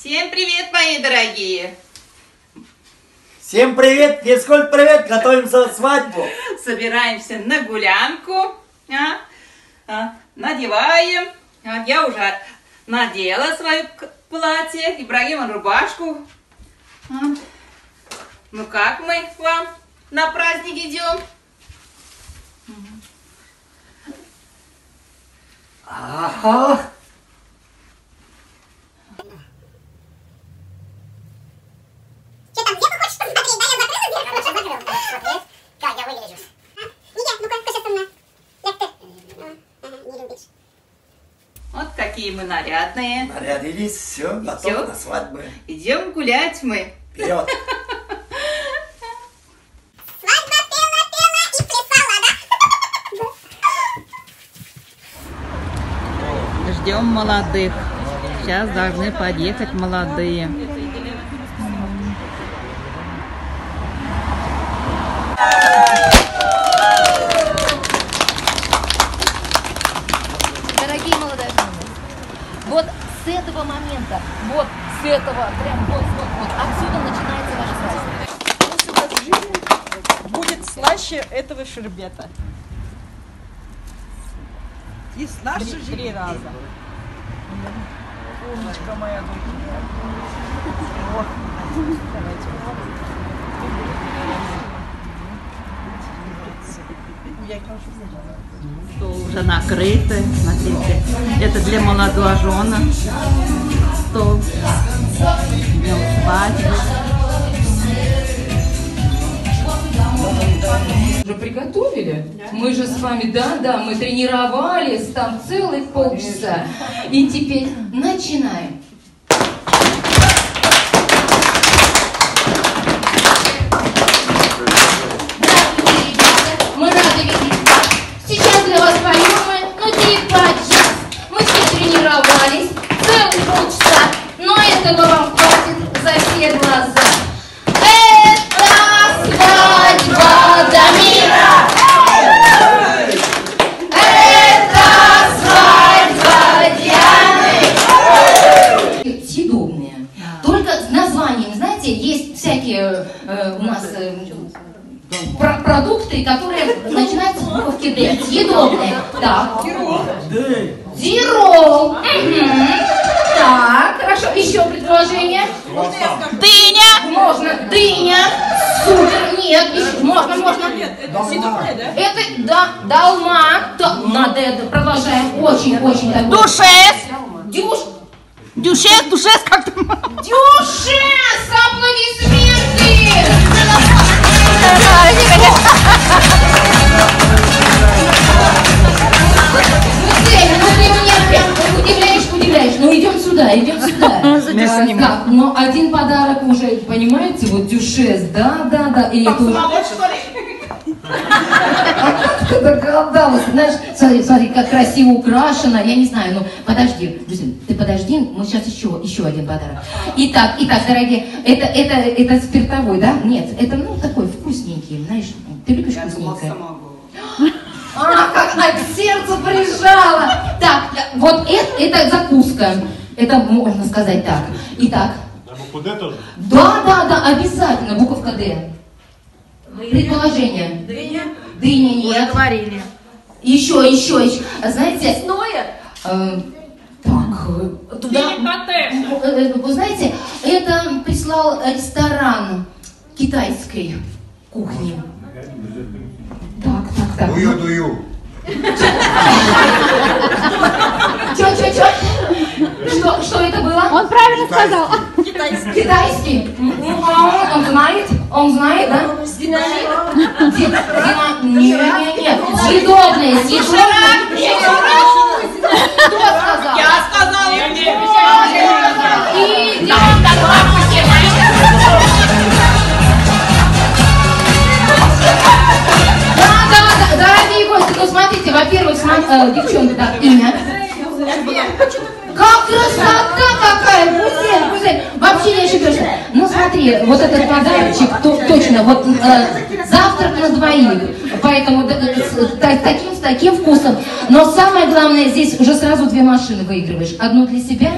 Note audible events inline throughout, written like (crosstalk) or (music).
Всем привет, мои дорогие! Всем привет, физкульт привет, готовимся к свадьбу. Собираемся на гулянку, а? А, надеваем. А, я уже надела свое платье, Ибрагима рубашку. А. Ну как мы к вам на праздник идем? Ага. Что там, зеркало хочешь посмотреть? Да, я закрыла зеркало, уже закрыл. Смотреть, как я выгляжу. А? Митя, ну-ка, сейчас со мной. Як ты? А, ага, не любишь. Вот какие мы нарядные. Нарядились, все, готовы Всё? на свадьбу. Идем гулять мы. Вперед. Свадьба пела, пела и плясала, да? Ждем молодых. Сейчас должны подъехать молодые. Дорогие молодожены, вот с этого момента, вот с этого, прям вот, вот, вот, отсюда начинается ваш праздник. Пусть у вас жизнь будет слаще этого шербета. И слаще Три, жизнь. три раза. Умничка моя. Вот. Давайте. Стол уже накрыты. Смотрите, это для молодожена. Стол. Днем свадьбы. Уже приготовили? Мы же с вами, да, да, мы тренировались там целых полчаса. И теперь начинаем. Съедобные. Так. Зирол. Так, хорошо. Еще предложение. Дыня. Можно. Дыня. Супер. Нет. Можно, можно. Это, да, долма. Да, надо это. Продолжаем. Очень, очень. Душес! Дюш. Дюшес, душес, как там? Дюшес! Аплодисменты! Ну, сюда, идем сюда. А, Так, ну один подарок уже, понимаете, вот дюшес, да, да, да, и это уже... (laughs) Ты догадалась, знаешь, смотри, смотри, как красиво украшено, я не знаю, ну подожди, друзья, ты подожди, мы сейчас еще, еще один подарок. Итак, итак, дорогие, это, это, это спиртовой, да? Нет, это, ну, такой вкусненький, знаешь, ты любишь вкусненькое? А, как она к сердцу прижала. Так, э, вот это, это закуска. Это можно сказать так. Итак. Да, да, да, обязательно, буковка Д. Предположение. Дыня? Дыня нет. Говорили. Еще, еще, еще. Знаете... Так, э, туда... Э, э, Вы знаете, это прислал ресторан китайской кухни. Так, так, так. Дую, дую. Чё, чё, чё? Что, что это было? Он правильно сказал. Китайский. Китайский? Ну, а он, он знает? Он знает, да? Динамит? Ди- дина- Не, не, нет. Съедобное, съедобное. Кто сказал? Я сказала. И Да, да, да, дорогие гости, ну смотрите, во-первых, сма- э, девчонки, так, имя. Смотри, вот этот подарочек, то- точно, вот э, завтрак на двоих. Поэтому д- д- с- та- таким, с таким вкусом. Но самое главное, здесь уже сразу две машины выигрываешь. Одну для себя,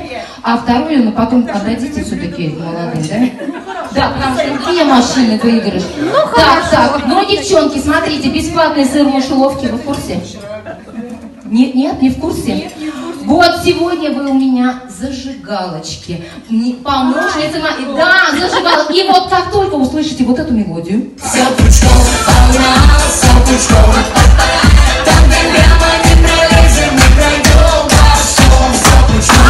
а вторую, ну, потом отдадите все-таки молодым, да? Да, потому что две машины выиграешь. Ну, так, так, ну, девчонки, смотрите, бесплатный сыр в мышеловке, вы в курсе? Нет, нет, не в курсе? Вот сегодня вы у меня зажигалочки. Не- Помощница моя. Да, зажигалочки. И вот как только услышите вот эту мелодию. Все пучком, волна, все пучком. Там, где прямо не пролезем, не пройдем борцом, все пучком.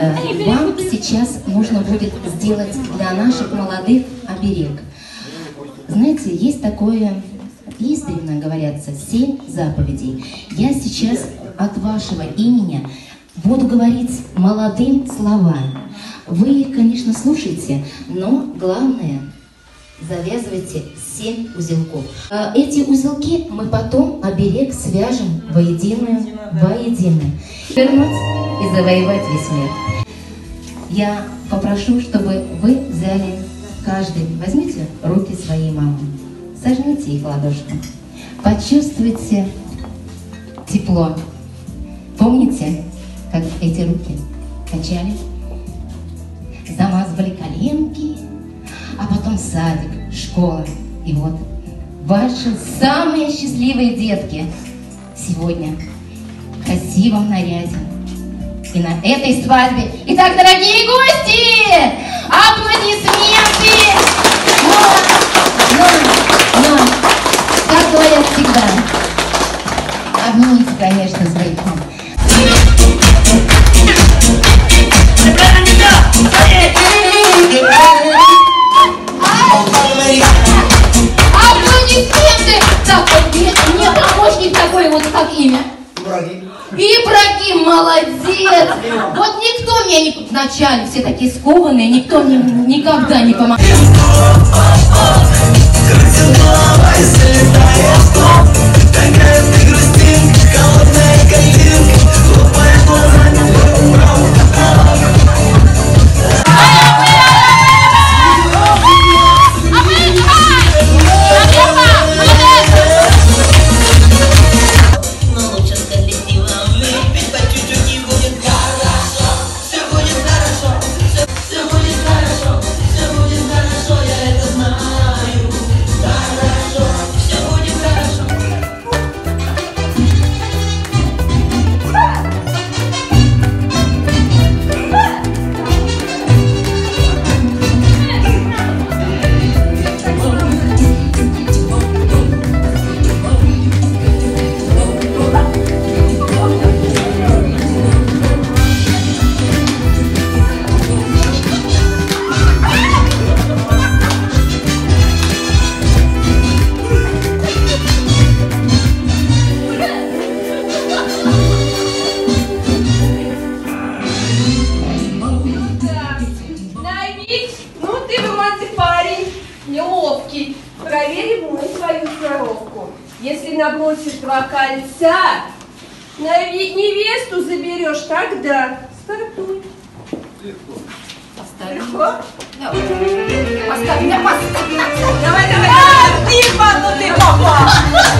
Э, Вам сейчас нужно будет сделать для наших молодых оберег. Знаете, есть такое, издревно говорятся, семь заповедей. Я сейчас от вашего имени буду говорить молодым слова. Вы их, конечно, слушайте, но главное, завязывайте семь узелков. А Эти узелки мы потом оберег свяжем воединую, воедино. Вернуть и завоевать весь мир. Я попрошу, чтобы вы взяли каждый, возьмите руки своей мамы, сожмите их ладошку, почувствуйте тепло. Помните, как эти руки качали, замазывали коленки, а потом садик, школа. И вот ваши самые счастливые детки сегодня в красивом наряде. И на этой свадьбе. Итак, дорогие гости, аплодисменты! Но, но, но, как говорят всегда, обнимите, конечно, своих мам. Аплодисменты! Так, вот мне, мне помощник такой вот, как имя? Ибрагим, молодец! Вот никто мне не... Вначале все такие скованные, никто мне никогда не помогал. Но кольца, Навик невесту заберешь, тогда стартуй. Легко? Поставь, да поставь. Давай, давай. А, ну ты попал.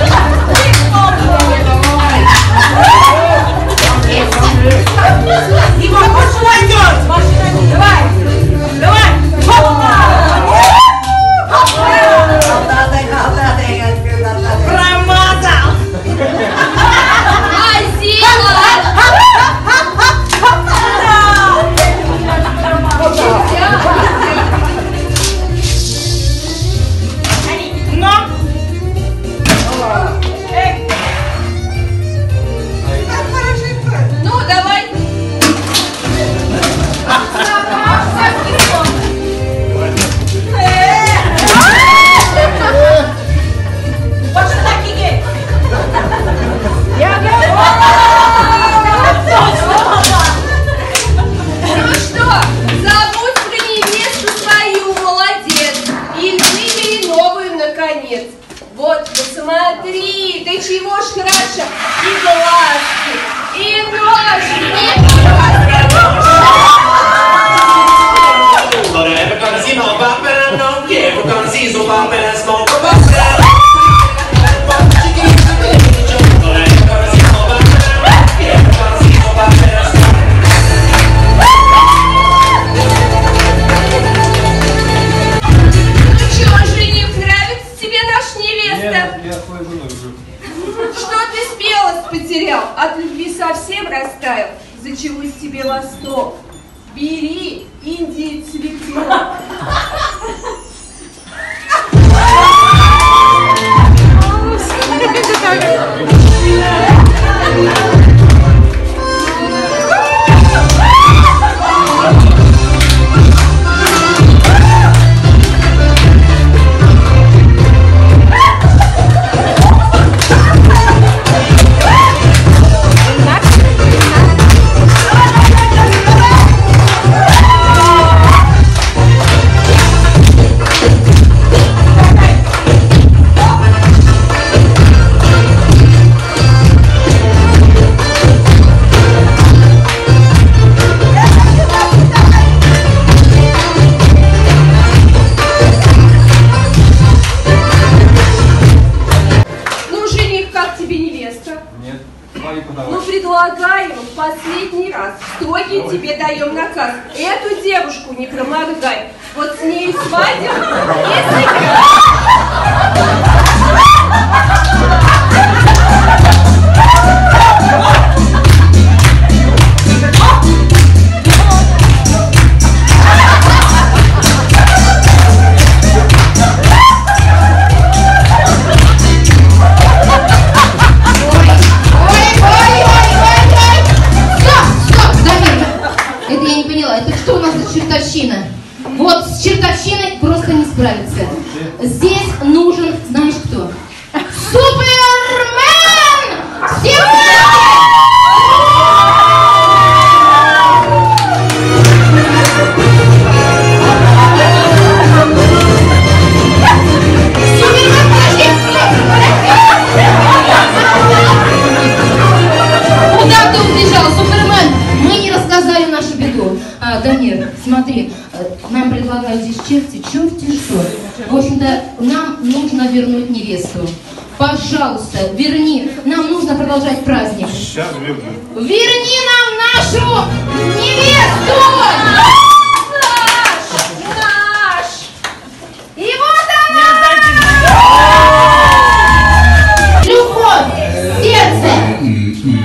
даем наказ. Эту девушку не проморгай. Вот с ней свадьба вернуть невесту. Пожалуйста, верни. Нам нужно продолжать праздник. Сейчас верну. Верни нам нашу невесту! Наш! Наш! И вот она! Любовь! Сердце! М-м-м.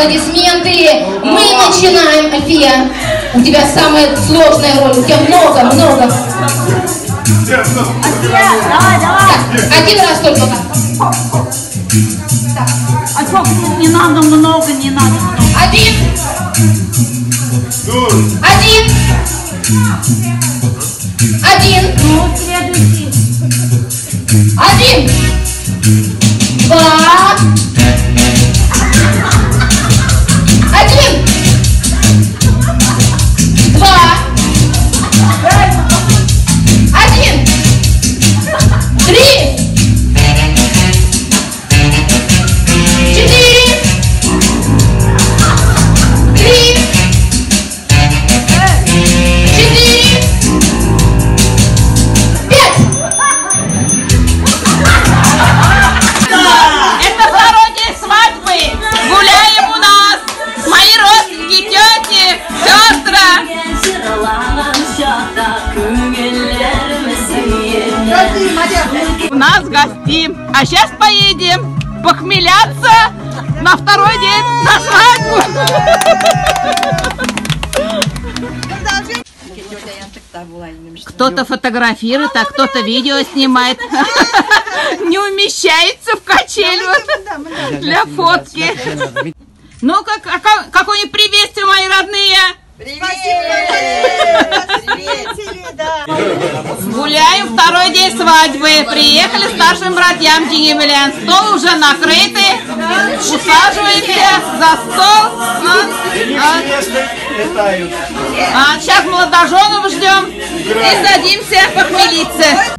аплодисменты мы начинаем, Альфия. У тебя самая сложная роль, у тебя много, много. Так, один раз только. А сколько не надо много, не надо много. Один. Один. Фотографирует, а кто-то видео снимает. Не умещается в качель для фотки. Ну, как, а ка- какое-нибудь приветствие, мои родные. Гуляем второй день свадьбы. Приехали старшим братьям Тигибелян. Стол уже накрытый. Усаживаемся за стол. А, летают. а, сейчас молодоженов ждем и садимся похмелиться.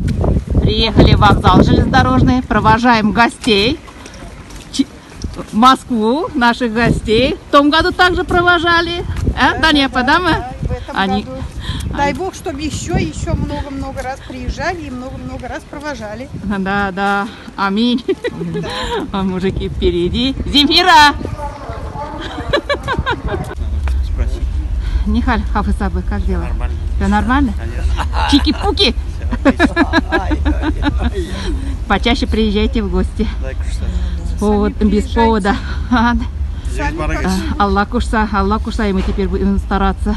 Приехали в вокзал железнодорожный, провожаем гостей. Москву, наших гостей. В том году также провожали. А, Данепа, да, мы? В этом Они- году. Дай бог, чтобы еще, еще много-много раз приезжали и много-много раз провожали. Да, да, аминь. А мужики впереди. Земфира! Нихаль, Хафысабы, как дела? Нормально. Все нормально? Чики-пуки! Почаще приезжайте в гости. Повод, без повода. Аллах кушса, Аллах кушса, и мы теперь будем стараться.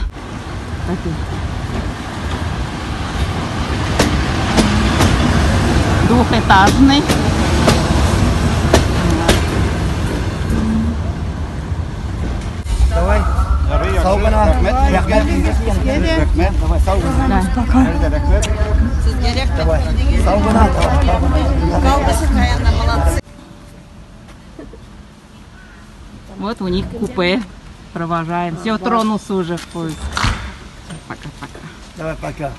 Двухэтажный. Давай. Bana. Rahmet. Rahmet. Давай, bana. Nerede rahmet? Давай. Sağ ol bana. Вот у них купе. Провожаем. Все, тронулся уже в поезд. Пока-пока. Давай, пока.